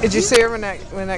Did you see her when that when that